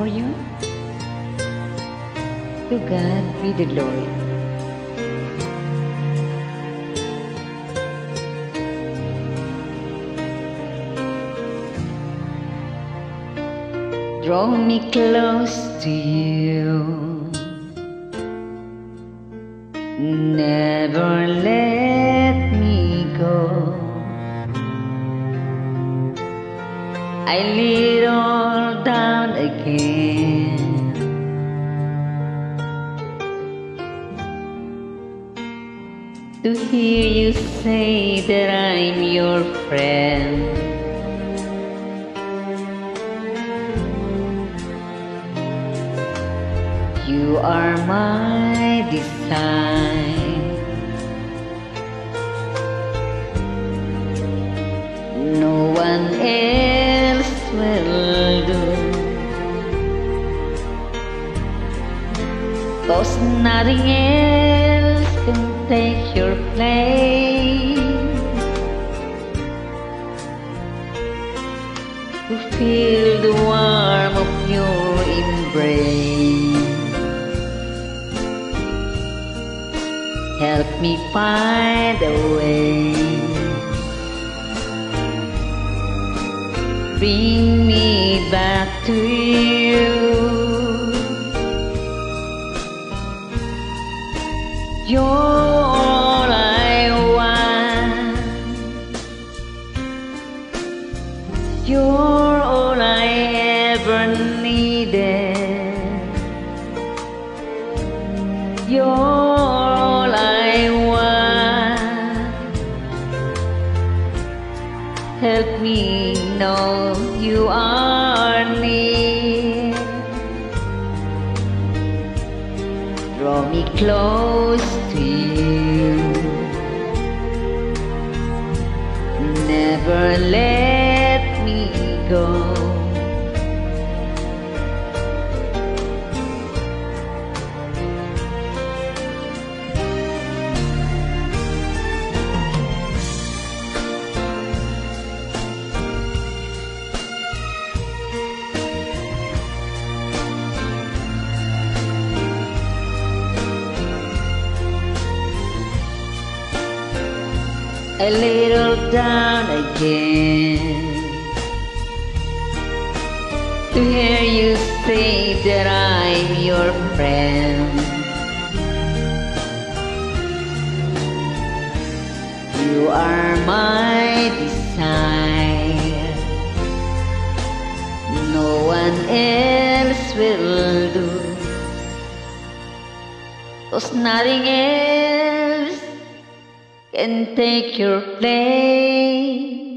for you. To God be the glory. Draw me close to you. Never let me go. I it all down again. To hear you say that I'm your friend. You are my design. Cause nothing else can take your place. To feel the warmth of your embrace. Help me find a way. Bring me back to you. You're all I want. You're all I ever needed. You're all I want. Help me know you are near. Draw me close Never let me go. A little down again to hear you say that I'm your friend. You are my desire. No one else will do. Cause nothing else can take your place.